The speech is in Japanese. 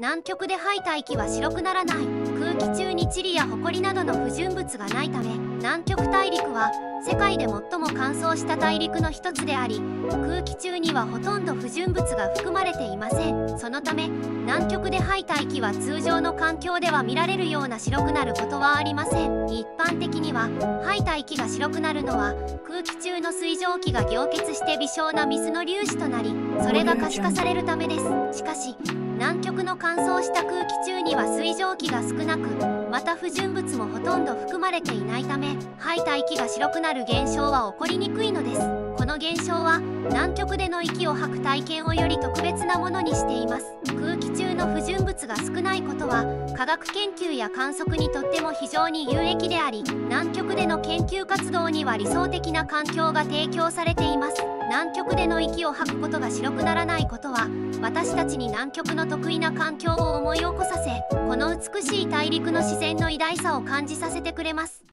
南極で吐いた息は白くならない。空気中に塵や埃などの不純物がないため南極大陸は世界で最も乾燥した大陸の一つであり空気中にはほとんど不純物が含まれていません。そのため南極で吐いた息は通常の環境では見られるような白くなることはありません。一般的には吐いた息が白くなるのはの水蒸気が凝結して微小な水の粒子となりそれが可視化されるためです。しかし南極の乾燥した空気中には水蒸気が少なくまた不純物もほとんど含まれていないため吐いた息が白くなる現象は起こりにくいのです。この現象は南極での息を吐く体験をより特別なものにしています。空気中の不純物が少ないことは科学研究や観測にとっても非常に有益であり南極での研究活動には理想的な環境が提供されています。南極での息を吐くことが白くならないことは私たちに南極の得意な環境を思い起こさせこの美しい大陸の自然の偉大さを感じさせてくれます。